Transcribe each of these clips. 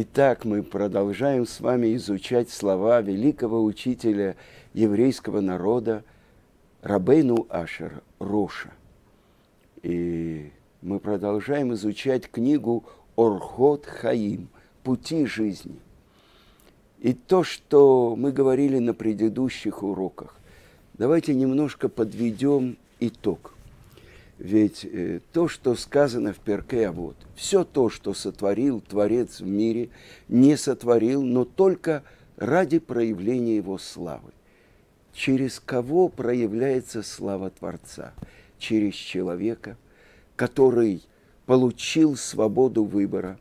Итак, мы продолжаем с вами изучать слова великого учителя еврейского народа Рабейну Ашер Роша. И мы продолжаем изучать книгу Орхот Хаим «Пути жизни». И то, что мы говорили на предыдущих уроках, давайте немножко подведем итог – ведь э, то, что сказано в Перке, а вот, все то, что сотворил Творец в мире, не сотворил, но только ради проявления Его славы. Через кого проявляется слава Творца? Через человека, который получил свободу выбора,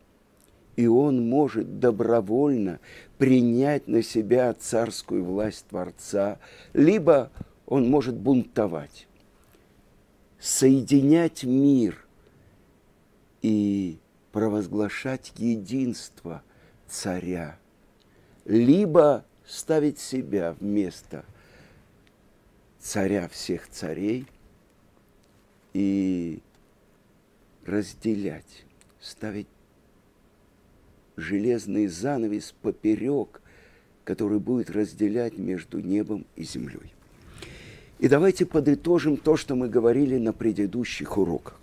и он может добровольно принять на себя царскую власть Творца, либо он может бунтовать соединять мир и провозглашать единство царя, либо ставить себя вместо царя всех царей и разделять, ставить железный занавес поперек, который будет разделять между небом и землей. И давайте подытожим то, что мы говорили на предыдущих уроках.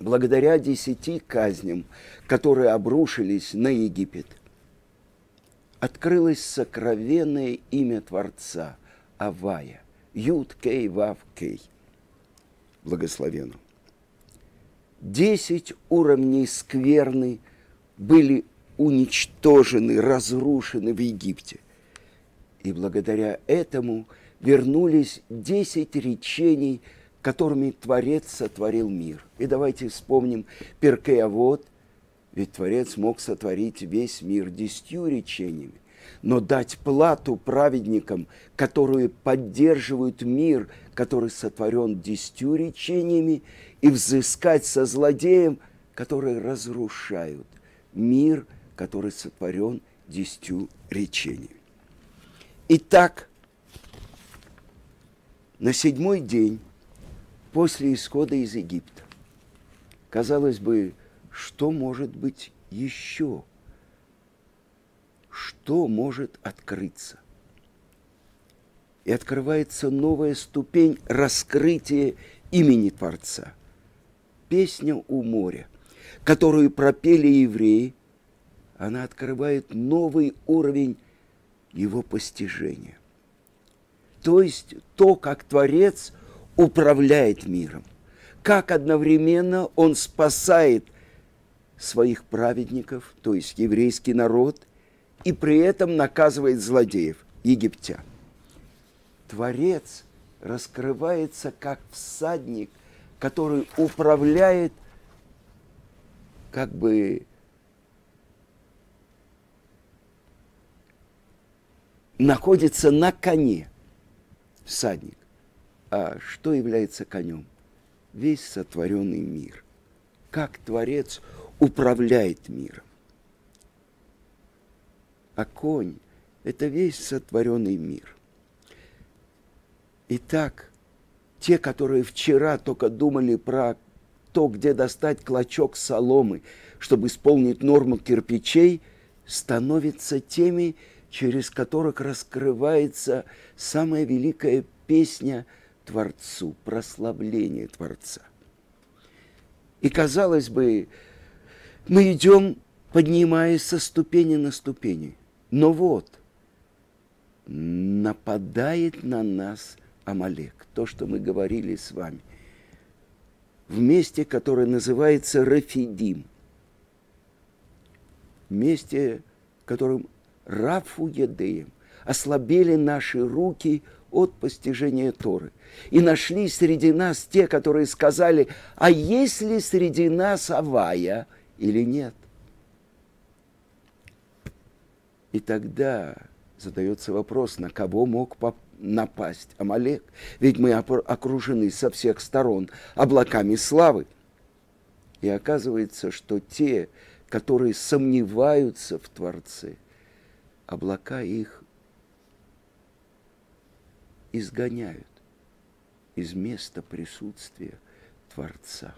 Благодаря десяти казням, которые обрушились на Египет, открылось сокровенное имя Творца Авая, Юд Кей Вав Кей, благословенно. Десять уровней скверны были уничтожены, разрушены в Египте. И благодаря этому – вернулись десять речений, которыми Творец сотворил мир. И давайте вспомним Перкеавод, ведь Творец мог сотворить весь мир десятью речениями, но дать плату праведникам, которые поддерживают мир, который сотворен десятью речениями, и взыскать со злодеем, которые разрушают мир, который сотворен десятью речениями. Итак, на седьмой день после исхода из Египта. Казалось бы, что может быть еще? Что может открыться? И открывается новая ступень раскрытия имени Творца. Песня у моря, которую пропели евреи, она открывает новый уровень его постижения то есть то, как Творец управляет миром, как одновременно Он спасает своих праведников, то есть еврейский народ, и при этом наказывает злодеев, египтян. Творец раскрывается как всадник, который управляет как бы находится на коне – всадник. А что является конем? Весь сотворенный мир. Как Творец управляет миром. А конь – это весь сотворенный мир. Итак, те, которые вчера только думали про то, где достать клочок соломы, чтобы исполнить норму кирпичей, становятся теми, через которых раскрывается самая великая песня Творцу, прославление Творца. И казалось бы, мы идем, поднимаясь со ступени на ступени. Но вот, нападает на нас Амалек, то, что мы говорили с вами, в месте, которое называется Рафидим, месте, которым Рафу Едеем, ослабели наши руки от постижения Торы. И нашли среди нас те, которые сказали, а есть ли среди нас Авая или нет? И тогда задается вопрос, на кого мог напасть Амалек? Ведь мы окружены со всех сторон облаками славы. И оказывается, что те, которые сомневаются в Творце – облака их изгоняют из места присутствия Творца.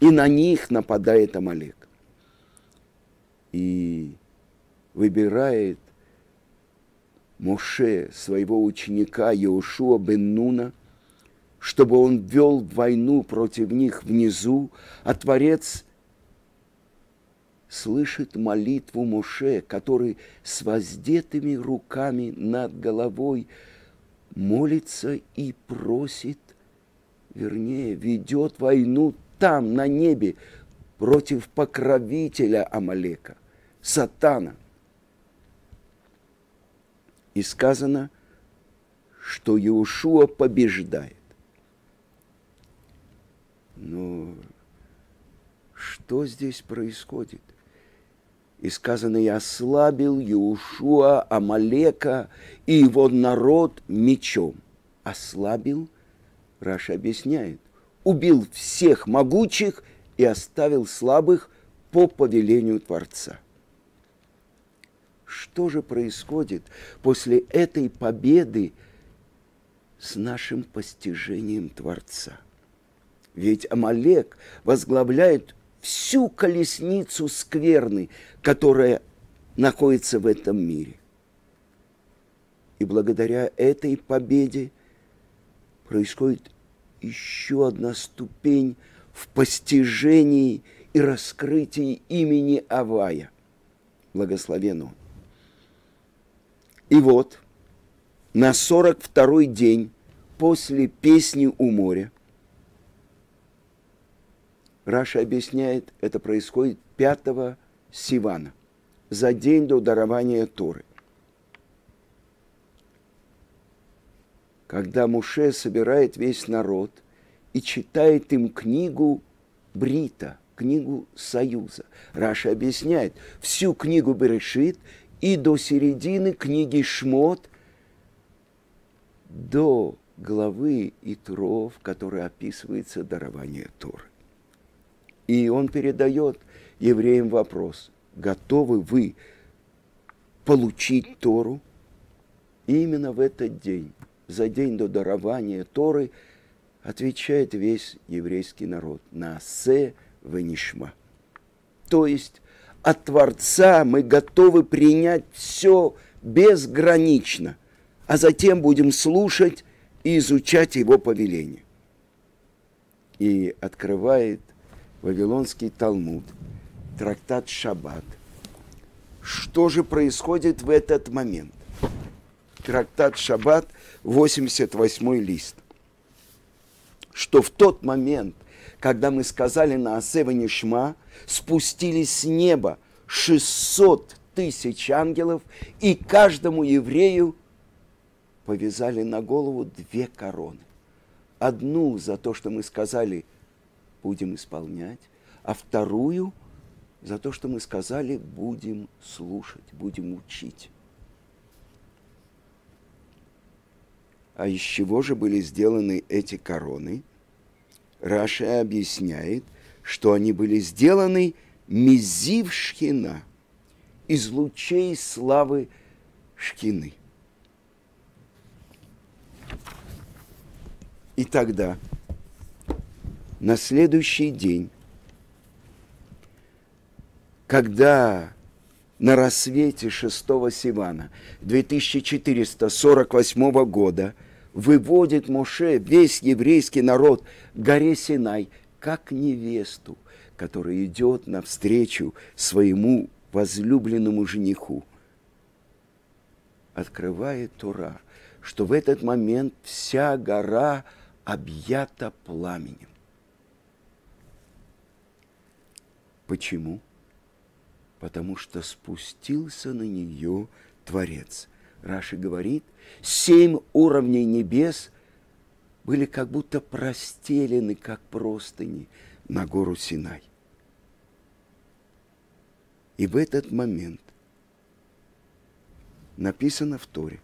И на них нападает Амалек. и выбирает Моше, своего ученика Иошуа бен Нуна, чтобы он вел войну против них внизу, а Творец слышит молитву Моше, который с воздетыми руками над головой молится и просит, вернее, ведет войну там, на небе, против покровителя Амалека, сатана. И сказано, что Иешуа побеждает. Но что здесь происходит? И сказано, и ослабил Иешуа Амалека и его народ мечом. Ослабил, Раша объясняет, убил всех могучих и оставил слабых по повелению Творца. Что же происходит после этой победы с нашим постижением Творца? Ведь Амалек возглавляет всю колесницу скверны, которая находится в этом мире. И благодаря этой победе происходит еще одна ступень в постижении и раскрытии имени Авая. Благословен он. И вот на сорок второй день после песни у моря Раша объясняет, это происходит 5 Сивана, за день до дарования Торы. Когда Муше собирает весь народ и читает им книгу Брита, книгу Союза. Раша объясняет, всю книгу Берешит и до середины книги Шмот, до главы Итров, в которой описывается дарование Торы. И он передает евреям вопрос, готовы вы получить Тору? И именно в этот день, за день до дарования Торы, отвечает весь еврейский народ на «се венишма». То есть от Творца мы готовы принять все безгранично, а затем будем слушать и изучать Его повеление. И открывает Вавилонский Талмуд, трактат Шаббат. Что же происходит в этот момент? Трактат Шаббат, 88 лист. Что в тот момент, когда мы сказали на Асева Нишма, спустились с неба 600 тысяч ангелов, и каждому еврею повязали на голову две короны. Одну за то, что мы сказали, будем исполнять, а вторую за то, что мы сказали, будем слушать, будем учить. А из чего же были сделаны эти короны? Раша объясняет, что они были сделаны мизив шхина, из лучей славы шхины. И тогда, на следующий день, когда на рассвете 6 Сивана 2448 года выводит Моше весь еврейский народ к горе Синай, как невесту, которая идет навстречу своему возлюбленному жениху. Открывает Тура, что в этот момент вся гора объята пламенем. Почему? потому что спустился на нее Творец. Раши говорит, семь уровней небес были как будто простелены, как простыни, на гору Синай. И в этот момент написано в Торе.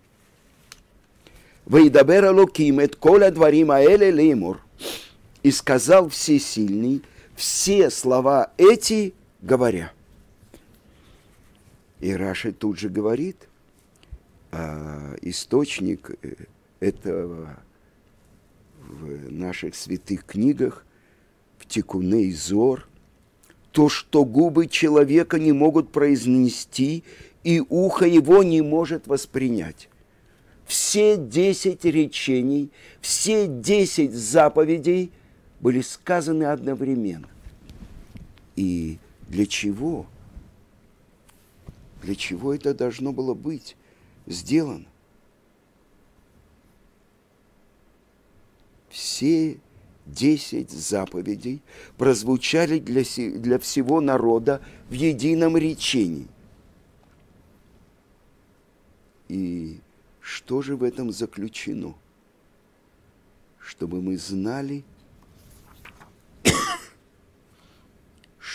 «Вейдабер эт коля дворима эле леймур». И сказал Всесильный все слова эти, говоря – и Раши тут же говорит, а источник э, этого в наших святых книгах, в Тикуне и Зор, то, что губы человека не могут произнести, и ухо его не может воспринять. Все десять речений, все десять заповедей были сказаны одновременно. И для чего? Для чего это должно было быть сделано? Все десять заповедей прозвучали для, для всего народа в едином речении. И что же в этом заключено? Чтобы мы знали,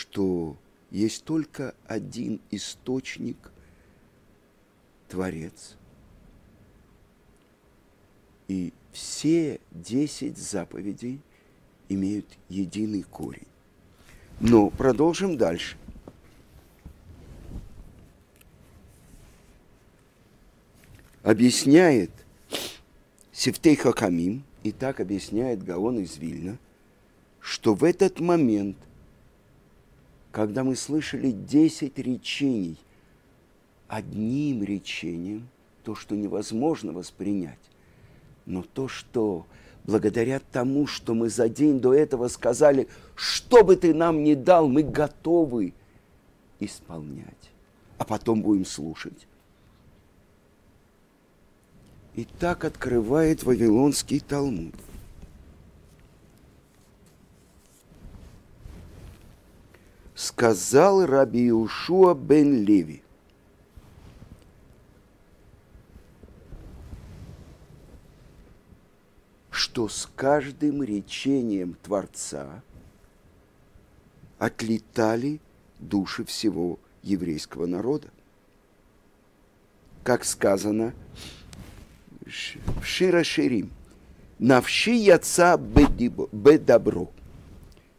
что есть только один источник, Творец. И все десять заповедей – имеют единый корень. Но продолжим дальше. Объясняет Севтей Хакамим, и так объясняет Гаон из Вильна, что в этот момент, когда мы слышали десять речений, одним речением, то, что невозможно воспринять, но то, что благодаря тому, что мы за день до этого сказали, что бы ты нам ни дал, мы готовы исполнять. А потом будем слушать. И так открывает Вавилонский Талмуд. Сказал Раби Ушуа бен Леви, что с каждым речением Творца отлетали души всего еврейского народа. Как сказано в Широширим, «Навши яца бедобро»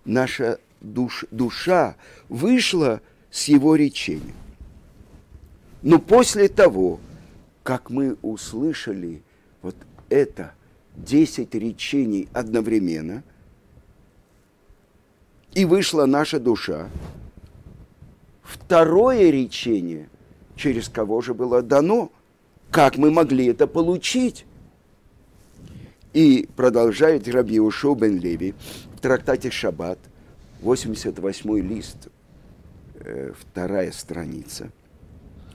Наша душ, душа вышла с его речением. Но после того, как мы услышали вот это – десять речений одновременно, и вышла наша душа. Второе речение, через кого же было дано, как мы могли это получить? И продолжает Раби Ушо бен Леви в трактате «Шаббат», 88 лист, э, вторая страница,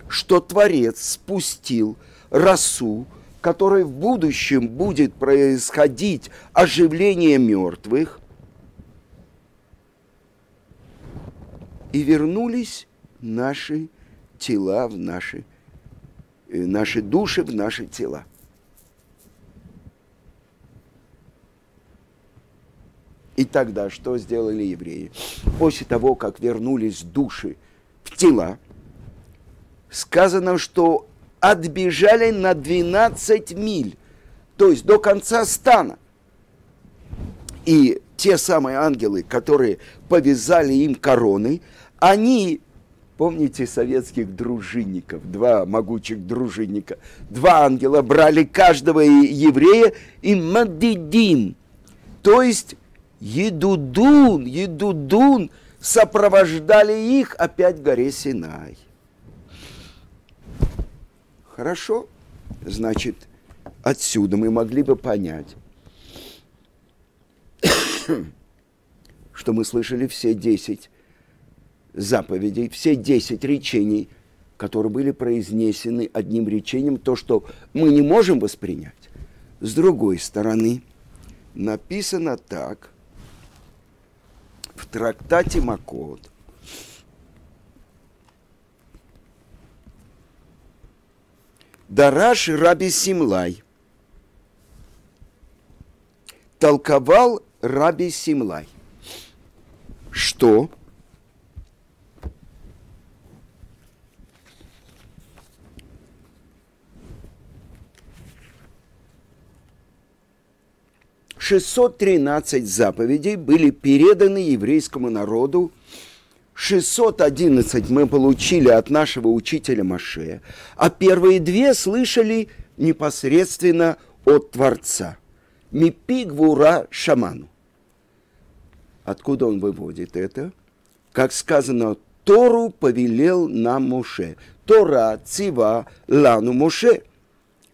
что Творец спустил росу которой в будущем будет происходить оживление мертвых, и вернулись наши тела в наши, э, наши души в наши тела. И тогда что сделали евреи? После того, как вернулись души в тела, сказано, что отбежали на 12 миль, то есть до конца стана. И те самые ангелы, которые повязали им короны, они, помните советских дружинников, два могучих дружинника, два ангела брали каждого еврея и мадидин, то есть едудун, едудун, сопровождали их опять горе Синай. Хорошо, значит, отсюда мы могли бы понять, что мы слышали все десять заповедей, все десять речений, которые были произнесены одним речением, то, что мы не можем воспринять. С другой стороны, написано так в трактате Макот, Дараш Раби Симлай. Толковал Раби Симлай, что шестьсот тринадцать заповедей были переданы еврейскому народу 611 мы получили от нашего учителя Маше, а первые две слышали непосредственно от Творца. Мипи гвура шаману. Откуда он выводит это? как сказано, Тору повелел нам Моше. Тора, Цива, Лану Моше.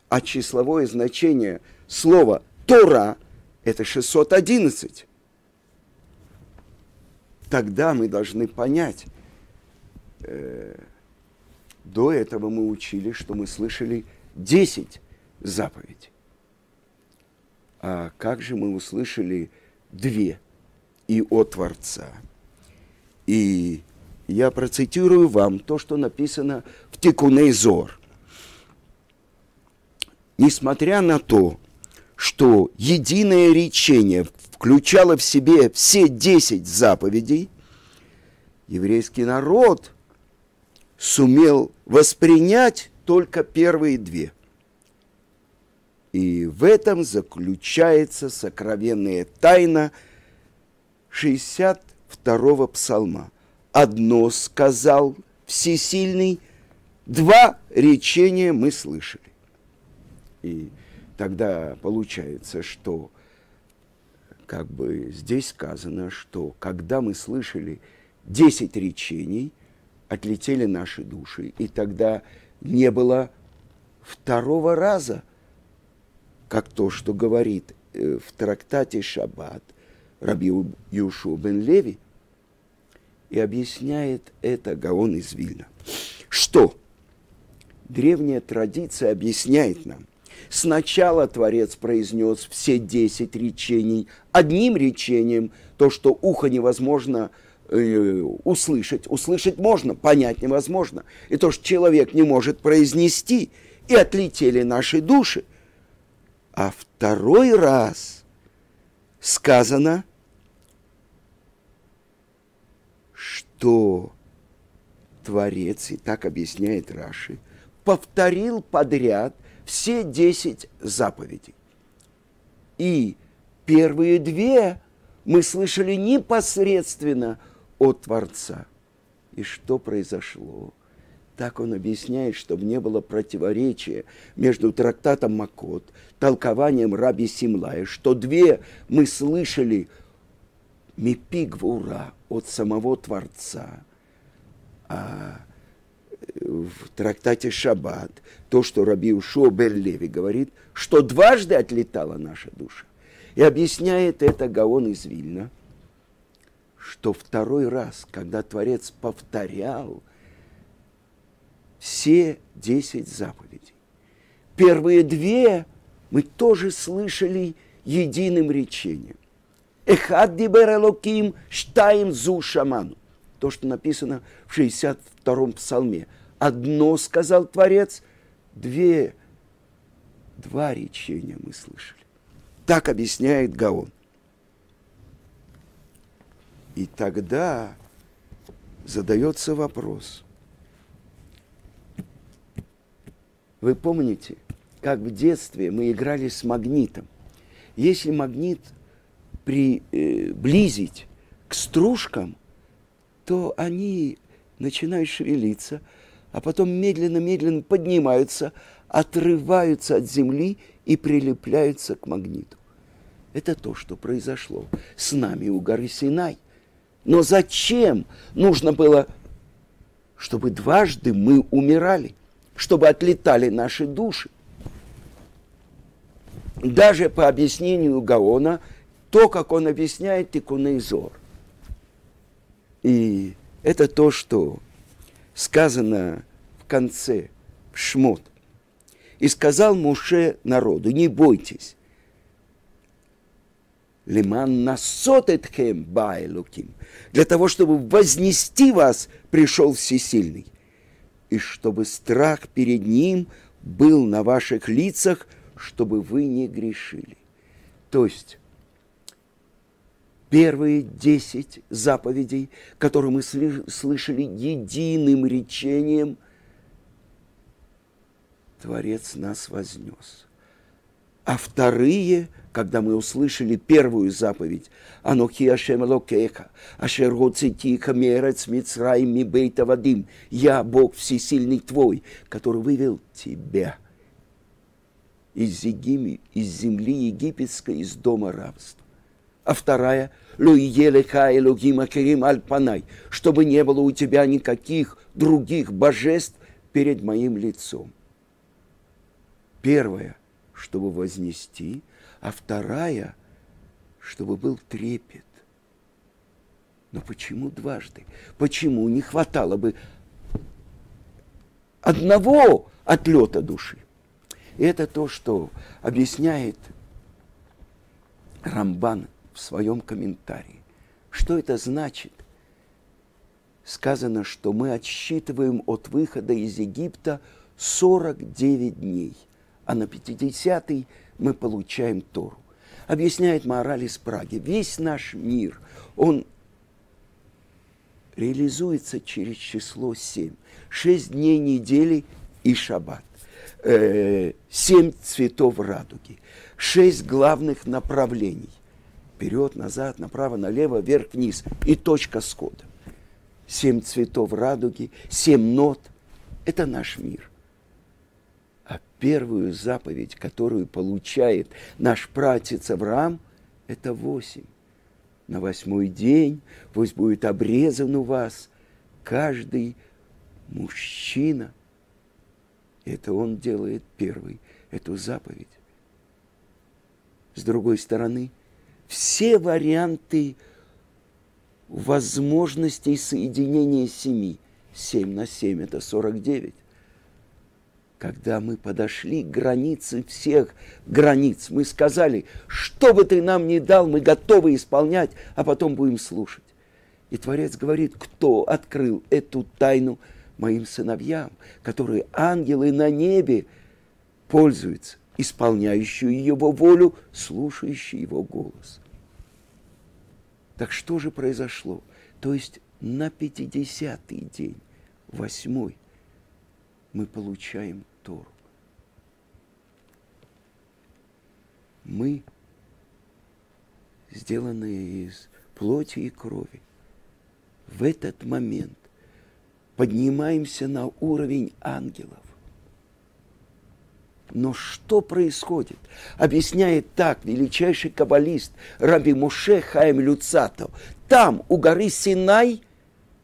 А числовое значение слова Тора – это 611. Тогда мы должны понять, э, до этого мы учили, что мы слышали 10 заповедей. А как же мы услышали две и от Творца? И я процитирую вам то, что написано в Тикуней Зор. Несмотря на то, что единое речение включало в себе все десять заповедей, еврейский народ сумел воспринять только первые две. И в этом заключается сокровенная тайна 62-го псалма. Одно сказал Всесильный, два речения мы слышали. И тогда получается, что как бы здесь сказано, что когда мы слышали 10 речений, отлетели наши души, и тогда не было второго раза – как то, что говорит э, в трактате «Шаббат» Раби Юшу бен Леви, и объясняет это Гаон из Вильна. Что? Древняя традиция объясняет нам. Сначала Творец произнес все десять речений одним речением, то, что ухо невозможно э, услышать. Услышать можно, понять невозможно. И то, что человек не может произнести, и отлетели наши души – а второй раз сказано, что Творец, и так объясняет Раши, повторил подряд все десять заповедей. И первые две мы слышали непосредственно от Творца. И что произошло? Так он объясняет, чтобы не было противоречия между трактатом Макот, толкованием Раби Симлая, что две мы слышали мипигвура от самого Творца, а в трактате Шаббат, то, что Раби Ушо Берлеви говорит, что дважды отлетала наша душа. И объясняет это Гаон из Вильна, что второй раз, когда Творец повторял – все десять заповедей. Первые две мы тоже слышали единым речением. Эхад дибер элоким штаим зу шаману. То, что написано в 62-м псалме. Одно сказал Творец, две, два речения мы слышали. Так объясняет Гаон. И тогда задается вопрос – Вы помните, как в детстве мы играли с магнитом? Если магнит приблизить э, к стружкам, то они начинают шевелиться, а потом медленно-медленно поднимаются, отрываются от земли и прилепляются к магниту. Это то, что произошло с нами у горы Синай. Но зачем нужно было, чтобы дважды мы умирали? чтобы отлетали наши души. Даже по объяснению Гаона, то, как он объясняет Тикунейзор. И это то, что сказано в конце, в Шмот. И сказал Муше народу, не бойтесь. Лиман насотетхем байлуким. Для того, чтобы вознести вас, пришел Всесильный и чтобы страх перед Ним был на ваших лицах, чтобы вы не грешили. То есть первые десять заповедей, которые мы слышали единым речением, Творец нас вознес. А вторые – когда мы услышали первую заповедь «Анохи Ашем Локеха, Ашер Гоцитиха Мерец Мицраим Мибейта Вадим» «Я Бог Всесильный твой, который вывел тебя из, Егими, из земли египетской, из дома рабства». А вторая Луиелеха Элогима Керим Альпанай, чтобы не было у тебя никаких других божеств перед моим лицом. Первая, чтобы вознести, а вторая, чтобы был трепет. Но почему дважды? Почему не хватало бы одного отлета души? И это то, что объясняет Рамбан в своем комментарии. Что это значит? Сказано, что мы отсчитываем от выхода из Египта 49 дней, а на 50-й мы получаем Тору. Объясняет мораль из Праги. Весь наш мир, он реализуется через число 7. Шесть дней недели и шаббат. Э, семь цветов радуги. Шесть главных направлений – вперед, назад, направо, налево, вверх, вниз. И точка схода. Семь цветов радуги, семь нот – это наш мир. А первую заповедь, которую получает наш пратец Авраам, это восемь. На восьмой день пусть будет обрезан у вас каждый мужчина. Это он делает первый, эту заповедь. С другой стороны – все варианты возможностей соединения семи. Семь на семь – это сорок девять. Когда мы подошли к границе всех границ, мы сказали, что бы ты нам ни дал, мы готовы исполнять, а потом будем слушать. И Творец говорит, кто открыл эту тайну моим сыновьям, которые ангелы на небе пользуются исполняющую его волю, слушающую его голос. Так что же произошло? То есть на 50-й день, восьмой, мы получаем Тору. Мы, сделанные из плоти и крови, в этот момент поднимаемся на уровень ангелов. Но что происходит? Объясняет так величайший каббалист Раби Муше Хаим Люцато. Там, у горы Синай,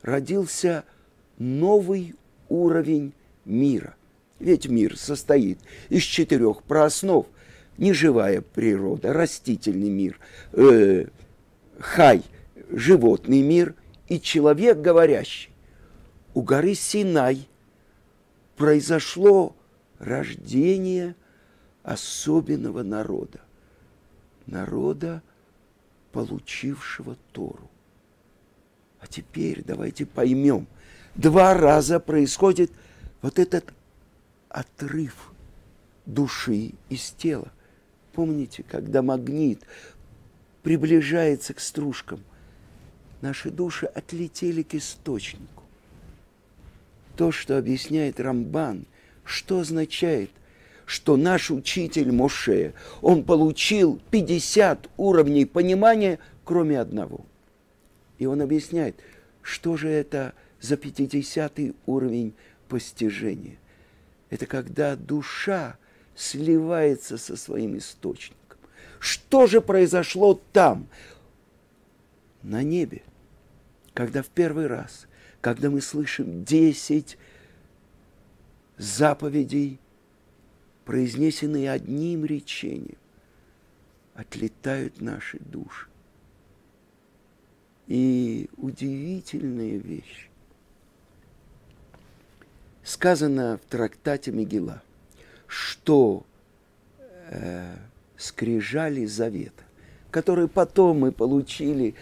родился новый уровень мира. Ведь мир состоит из четырех прооснов. Неживая природа, растительный мир, э, хай, животный мир и человек говорящий. У горы Синай произошло рождение особенного народа. Народа, получившего Тору. А теперь давайте поймем. Два раза происходит вот этот отрыв души из тела. Помните, когда магнит приближается к стружкам, наши души отлетели к источнику. То, что объясняет Рамбан, что означает, что наш учитель Моше, он получил 50 уровней понимания, кроме одного. И он объясняет, что же это за 50 уровень постижения. Это когда душа сливается со своим источником. Что же произошло там, на небе, когда в первый раз, когда мы слышим 10 заповедей, произнесенные одним речением, отлетают наши души. И удивительная вещь. Сказано в трактате Мегила, что э, скрижали завета, которые потом мы получили,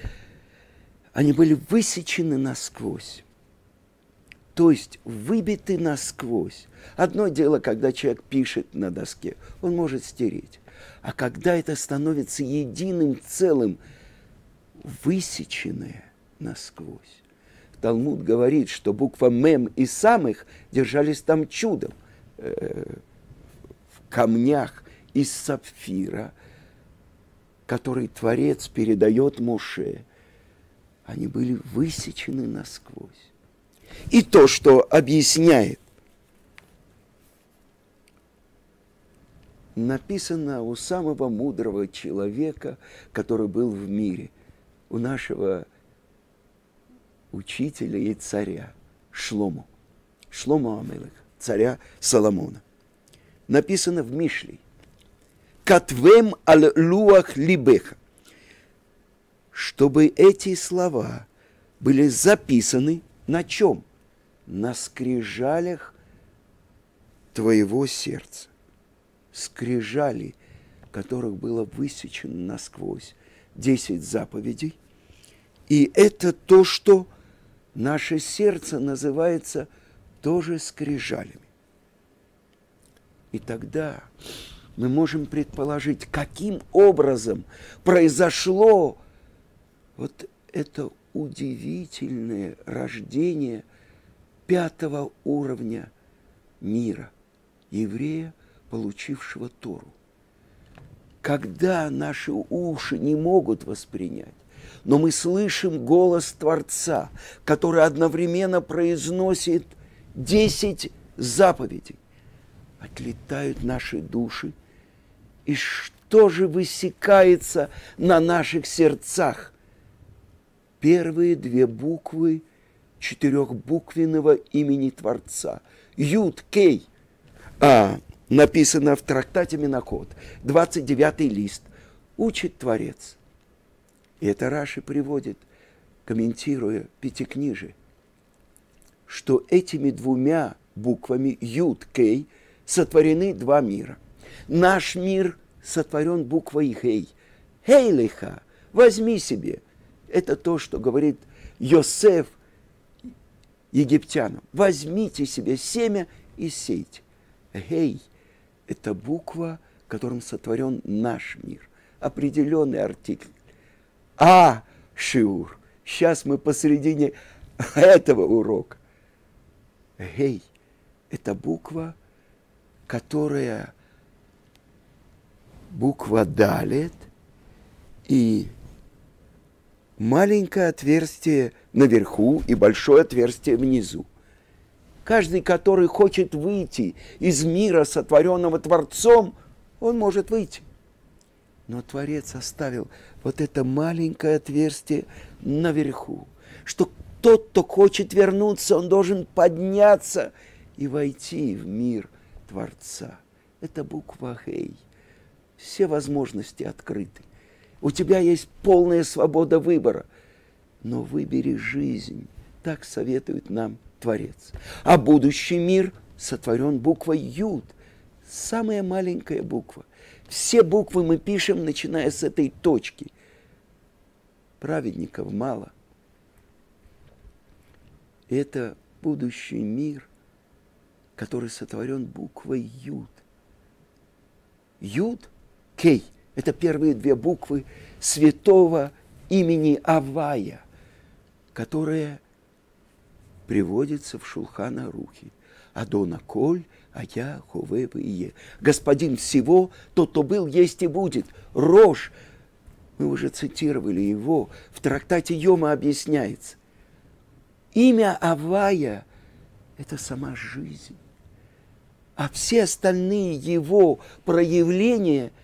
они были высечены насквозь то есть выбиты насквозь. Одно дело, когда человек пишет на доске, он может стереть. А когда это становится единым целым, высеченное насквозь. Талмуд говорит, что буква Мем и самых держались там чудом. Э, в камнях из сапфира, который Творец передает Моше, они были высечены насквозь и то, что объясняет. Написано у самого мудрого человека, который был в мире, у нашего учителя и царя Шлому, Шлому Амелых, царя Соломона. Написано в Мишле, «Катвем аль луах либеха», чтобы эти слова были записаны на чем? На скрижалях твоего сердца. Скрижали, которых было высечено насквозь десять заповедей. И это то, что наше сердце называется тоже скрижалями. И тогда мы можем предположить, каким образом произошло вот это удивительное рождение пятого уровня мира, еврея, получившего Тору. Когда наши уши не могут воспринять, но мы слышим голос Творца, который одновременно произносит десять заповедей, отлетают наши души, и что же высекается на наших сердцах – первые две буквы четырехбуквенного имени Творца. Юд Кей. А, написано в трактате Миноход, 29 лист. Учит Творец. И это Раши приводит, комментируя Пятикнижие, что этими двумя буквами Юд Кей сотворены два мира. Наш мир сотворен буквой Хей. Хейлиха, возьми себе – это то, что говорит Йосеф египтянам. Возьмите себе семя и сейте. Гей – это буква, которым сотворен наш мир. Определенный артикль. А, Шиур. Сейчас мы посередине этого урока. Гей – это буква, которая буква Далет и маленькое отверстие наверху и большое отверстие внизу. Каждый, который хочет выйти из мира, сотворенного Творцом, он может выйти. Но Творец оставил вот это маленькое отверстие наверху, что тот, кто хочет вернуться, он должен подняться и войти в мир Творца. Это буква Хей. Все возможности открыты. У тебя есть полная свобода выбора. Но выбери жизнь. Так советует нам Творец. А будущий мир сотворен буквой Юд. Самая маленькая буква. Все буквы мы пишем, начиная с этой точки. Праведников мало. Это будущий мир, который сотворен буквой Юд. Юд, Кей – это первые две буквы святого имени Авая, которое приводится в Шулхана Рухи. Адона Коль, а я Хове Ие. Господин всего, тот, кто был, есть и будет. Рожь. Мы уже цитировали его. В трактате Йома объясняется. Имя Авая – это сама жизнь. А все остальные его проявления –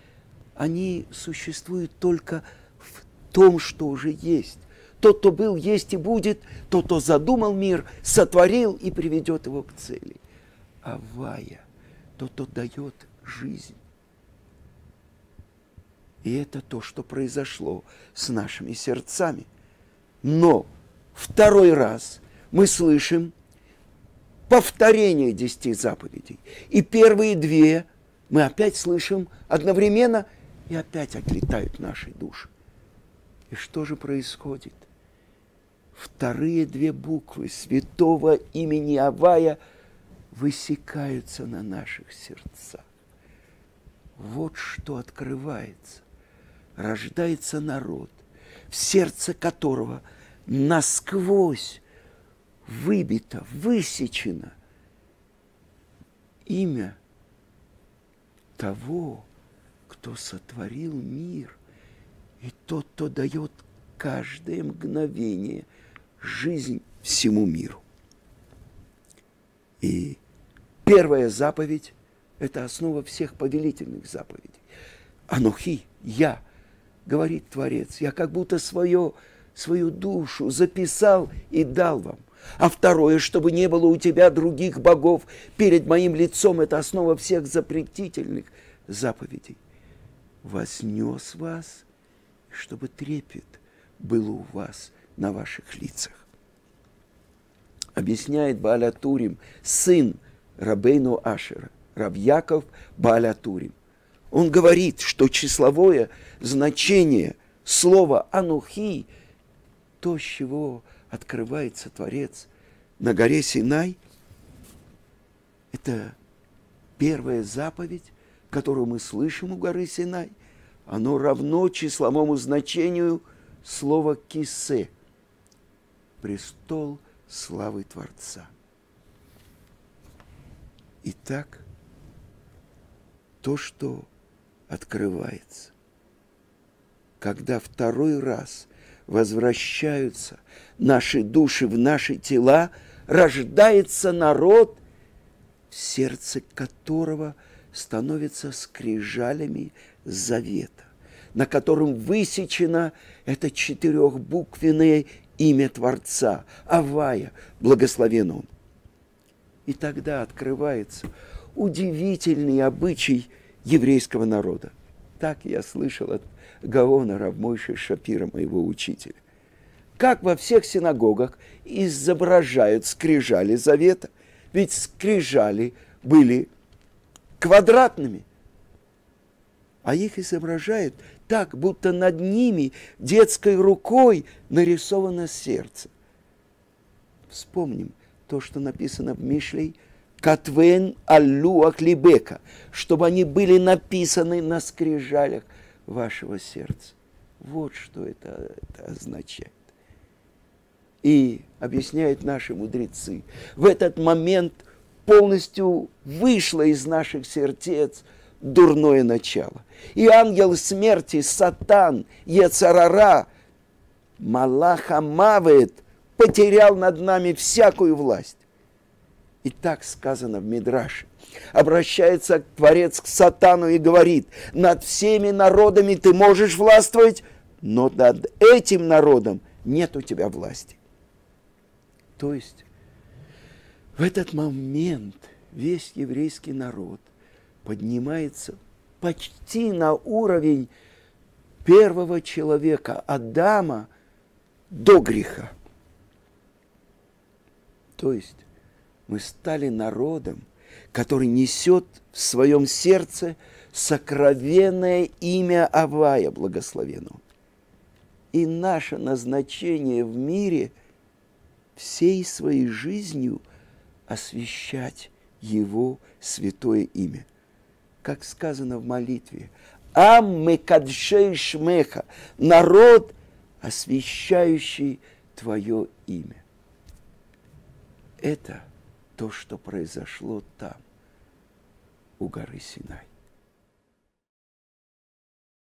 они существуют только в том, что уже есть. Тот, кто был, есть и будет, тот, кто задумал мир, сотворил и приведет его к цели. Авая, тот, кто дает жизнь. И это то, что произошло с нашими сердцами. Но второй раз мы слышим повторение десяти заповедей. И первые две мы опять слышим одновременно и опять отлетают наши души. И что же происходит? Вторые две буквы святого имени Авая высекаются на наших сердцах. Вот что открывается. Рождается народ, в сердце которого насквозь выбито, высечено имя того, кто сотворил мир, и тот, кто дает каждое мгновение жизнь всему миру. И первая заповедь Это основа всех повелительных заповедей. Анухи, я, говорит Творец, я как будто свое, свою душу записал и дал вам. А второе, чтобы не было у тебя других богов перед моим лицом, это основа всех запретительных заповедей. Вознес вас, чтобы трепет был у вас на ваших лицах. Объясняет Баалятурим, сын Рабейну Ашера, Рабьяков Баалятурим. Он говорит, что числовое значение слова «анухи» – то, с чего открывается Творец на горе Синай, это первая заповедь, которую мы слышим у горы Синай, оно равно числовому значению слова «кисе» – престол славы Творца. Итак, то, что открывается, когда второй раз возвращаются наши души в наши тела, рождается народ, в сердце которого становится скрижалями завета, на котором высечено это четырехбуквенное имя Творца, Авая, благословен Он. И тогда открывается удивительный обычай еврейского народа. Так я слышал от Гаона Равмойши Шапира, моего учителя. Как во всех синагогах изображают скрижали завета. Ведь скрижали были квадратными. А их изображают так, будто над ними детской рукой нарисовано сердце. Вспомним то, что написано в Мишлей «Катвен аллу аклибека», чтобы они были написаны на скрижалях вашего сердца. Вот что это, это означает. И объясняют наши мудрецы, в этот момент полностью вышло из наших сердец дурное начало. И ангел смерти, сатан, Ецарара, Малаха Мавет, потерял над нами всякую власть. И так сказано в Мидраше обращается Творец к Сатану и говорит, над всеми народами ты можешь властвовать, но над этим народом нет у тебя власти. То есть в этот момент весь еврейский народ поднимается почти на уровень первого человека, Адама, до греха. То есть мы стали народом – который несет в своем сердце сокровенное имя Авая благословенного. И наше назначение в мире всей своей жизнью освящать Его святое имя. Как сказано в молитве, Амме кадшей шмеха, народ, освящающий Твое имя. Это то, что произошло там у горы Синай.